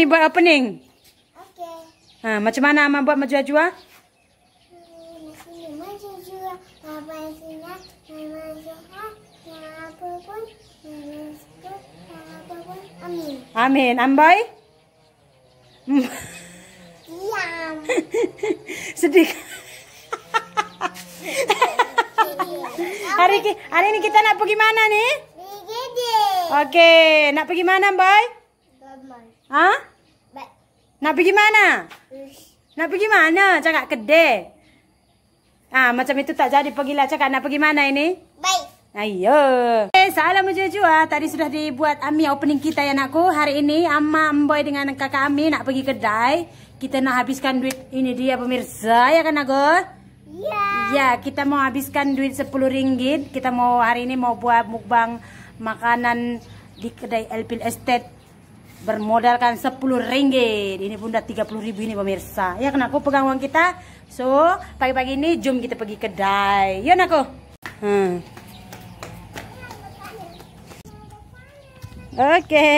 Ini buat opening. Okey. Ha, macam mana Amal buat majua-jua? Hmm. Amin. Amin. Hmm, Diam. Sedih. hari, hari ini kita nak pergi mana ni? Digede. Okey, nak pergi mana, Ambai? Ha? Baik. Nak pergi mana? Ush. Nak pergi mana? Cakap kedai. Ah, macam itu tak jadi pergilah cakap nak pergi mana ini? Baik. Ayo. Eh, salam jua. Tadi sudah dibuat Ami opening kita ya nakku. Hari ini Amma Amboy dengan kakak Ami nak pergi kedai. Kita nak habiskan duit ini dia pemirsa ya kan aku? Ya. Ya, kita mau habiskan duit 10 ringgit. Kita mau hari ini mau buat mukbang makanan di kedai Elpil Estate bermodalkan 10 ringgit. Ini pun dah 30 ribu ini pemirsa. Ya kan aku pegang uang kita. So, pagi-pagi ini jom kita pergi kedai. Ya nak aku? Hmm. Oke.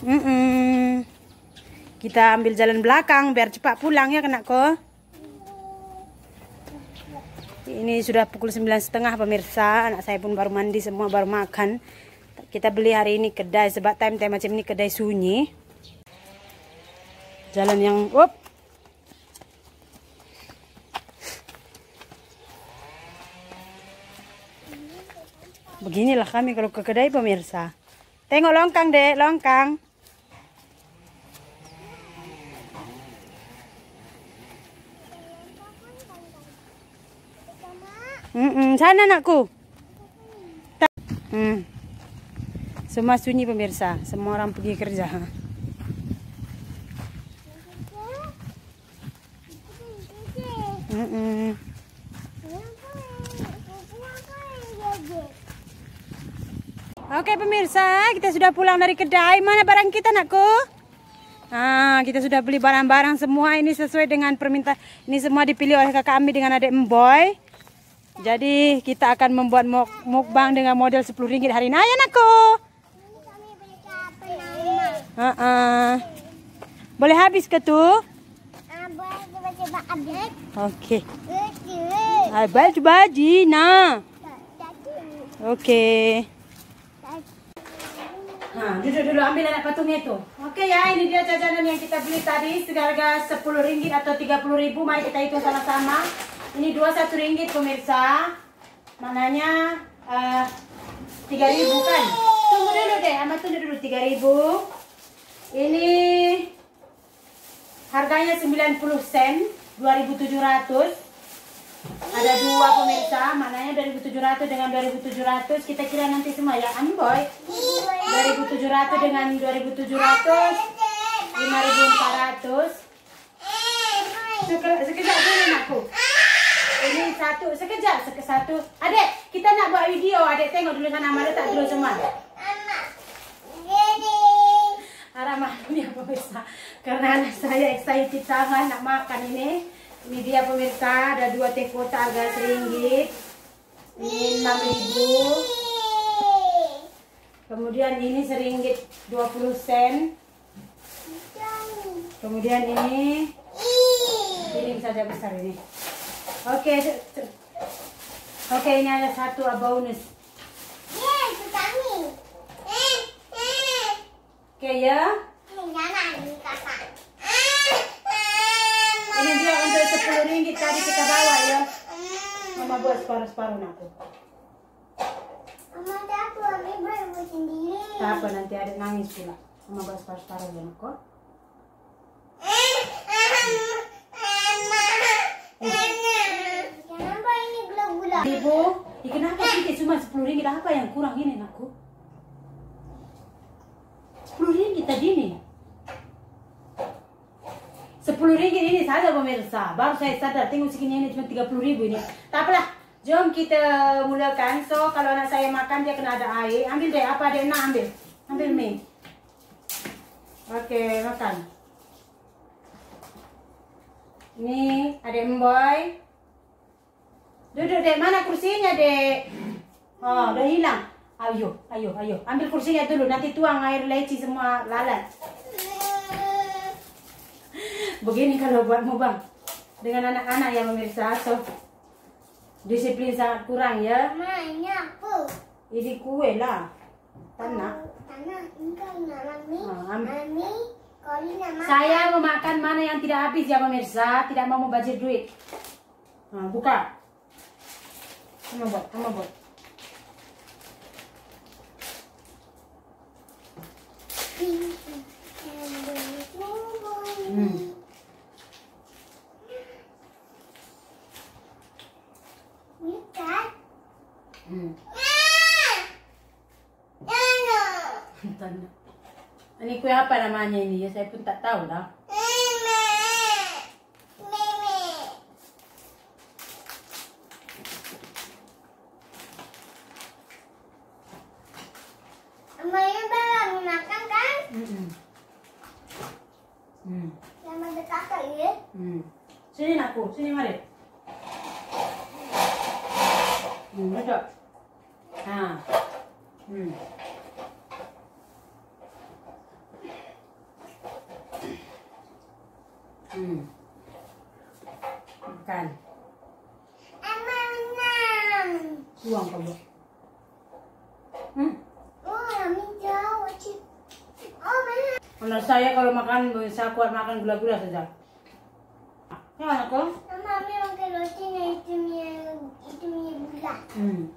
Mm-mm. Kita ambil jalan belakang biar cepat pulang ya kenakku. Ini sudah pukul sembilan setengah pemirsa. Anak saya pun baru mandi semua baru makan. Kita beli hari ini kedai sebab time time macam ini kedai sunyi. Jalan yang up. Beginilah kami kalau ke kedai pemirsa. Tengok longkang dek, longkang. Mm sana anakku. Hmm. Semua sunyi pemirsa, semua orang pergi kerja. Mm Oke pemirsa, kita sudah pulang dari kedai. Mana barang kita nakku? Ah, kita sudah beli barang-barang semua ini sesuai dengan permintaan. Ini semua dipilih oleh kakak kami dengan adik Emboy. Jadi kita akan membuat muk mukbang dengan model 10 ringgit hari ini. Ayo nakku. Ah, ah. Boleh habis ke tuh? Oke. Ah, baju baju, nah. Oke. Nah, duduk dulu ambil anak patungnya itu. Oke ya, ini dia jajanan yang kita beli tadi seharga 10 ringgit atau 30 ribu. Mari kita hitung sama-sama. Ini 21 ringgit pemirsa. Mananya uh, 3 ribu kan? Tunggu dulu deh, amat tunggu dulu 3 ribu. Ini harganya 90 sen, 2700. Ada dua pemirsa, mananya 2700 dengan 2700 kita kira nanti semua ya Amboy. 2700 dengan 2700 5400 Sekejap, sekejap dulu anakku. Ini satu, sekejap, sekejap satu. Adik, kita nak buat video. Adik tengok dulu sana Amanda tak dulu semua. Arah malunya pemirsa. Karena anak saya excited sangat nak makan ini. Ini dia pemirsa, ada dua teh kotak harga seringgit. Ini enam ribu. Kemudian ini seringgit 20 sen. Kemudian ini piring saja besar ini. Oke, se- oke ini ada satu bonus. Oke ya, ini dia untuk 10 ringgit tadi kita bawa ya. Mama buat separuh-separuh aku. Tak apa nanti adik nangis pula. Mama buat separuh-separuh ya aku. Ibu, ini kenapa sedikit cuma 10 ringgit apa yang kurang ini aku? 10 ringgit tadi nih. 10 ringgit ini saja pemirsa. Baru saya sadar tengok segini ini cuma 30 ribu ini. Tak apalah. Jom kita mulakan. So kalau anak saya makan dia kena ada air. Ambil deh apa dia nak ambil. Ambil mie. Oke makan. Ini ada emboy. Duduk dek, mana kursinya dek? Oh, udah hilang. Ayo, ayo, ayo. Ambil kursinya dulu, nanti tuang air leci semua lalat. Begini kalau buatmu bang. Dengan anak-anak yang pemirsa, so disiplin sangat kurang ya. Mama, ini apa? Ini kue lah. Tanah. Tanah, ini kan mami. Am- Mami. Saya mau makan mana yang tidak habis ya pemirsa, tidak mau membajir duit. Nah, buka. Kamu buat, kamu buat. Hmm. Ini kan? Hmm. Tanah. Ini kue apa namanya ini? Ya saya pun tak tahu lah. Amanya baru makan kan? Hmm. Hmm. Sama ada kakak ya? Hmm. Sini nakku, sini mari. Hmm, duduk. Ha. Hmm. Hmm. Makan. Ama menang. Buang. Hmm. Oh. Oh? Menurut saya kalau makan bisa kuat makan gula-gula saja. Itu punya gula. Hmm.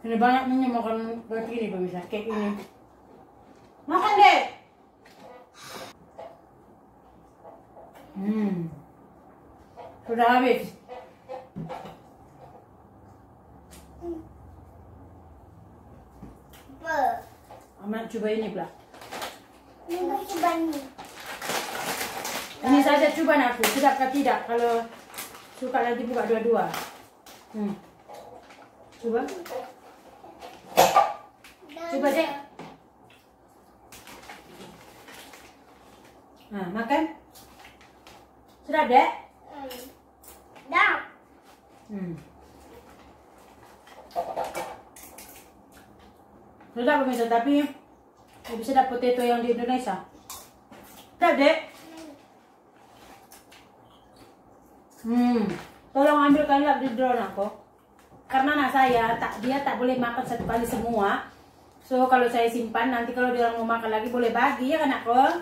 Ini banyak nih makan roti ini pemirsa, cake ini. Makan deh. Hmm. Sudah habis. Amat coba ini pula. Ini coba ni. Ini saja coba aku, sedap atau tidak? Kalau suka nanti buka dua-dua. Hmm. Coba. Coba dek. Nah, makan. Sedap dek? Hmm. Dah. Hmm. Sedap pemirsa, tapi lebih sedap potato yang di Indonesia. Sedap dek? Hmm. Tolong ambilkan lap di drone aku. Karena anak saya tak dia tak boleh makan satu kali semua. So kalau saya simpan nanti kalau dia orang mau makan lagi boleh bagi ya kan aku.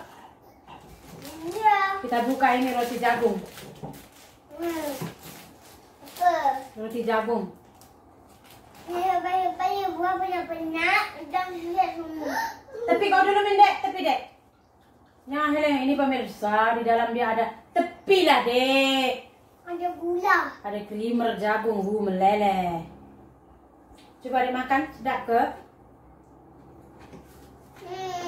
Ya. Kita buka ini roti jagung. Hmm. Apa? Roti jagung. Saya bayar-bayar buah banyak-banyak dan lihat semua. Tepi kau dulu min dek, tepi dek. Nah Helen ini pemirsa di dalam dia ada tepi lah dek. Ada gula. Ada krimer jagung, hu meleleh. Coba dimakan, sedap ke? Hmm.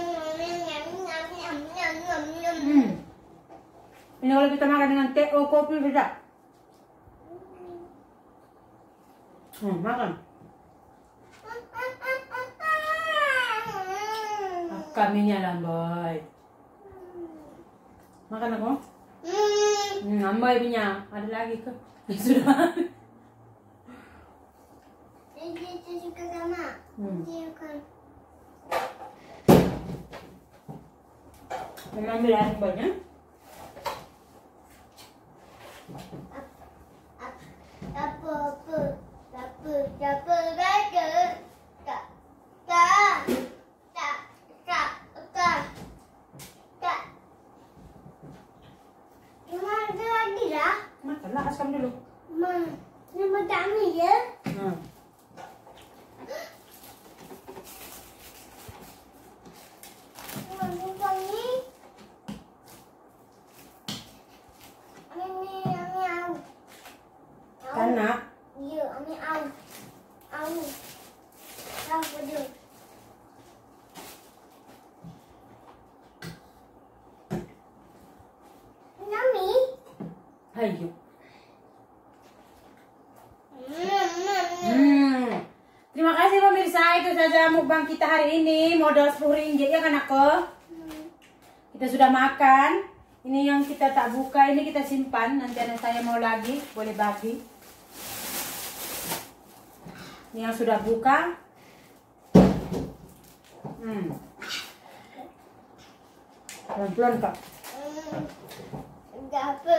Hmm. Ini kalau kita makan dengan teh atau kopi sedap. Hmm, makan. Kaminya lambai. Makan aku. Hmm. Hmm, lambai punya. Ada lagi ke? Sudah. Dia dia suka sama. Hmm. Dia akan. Mengambil air banyak. Apa apa apa apa baca tak tak tak tak tak tak. Cuma ada lagi lah. Makanlah, asam dulu. Ma, nama tak ambil ya? Hmm. Ma, bukan ni. Ini ini au. Kan nak? Ya, ini au. Au. Au pada. Nami. Ayo. Hmm, hmm, hmm. Hmm. Terima kasih pemirsa, saja mukbang kita hari ini. Modal 10 ringgit ya kan aku? Kita sudah makan. Ini yang kita tak buka, ini kita simpan. Nanti anak saya mau lagi, boleh bagi. Ini yang sudah buka. Hmm. Pelan-pelan kak. Hmm, apa.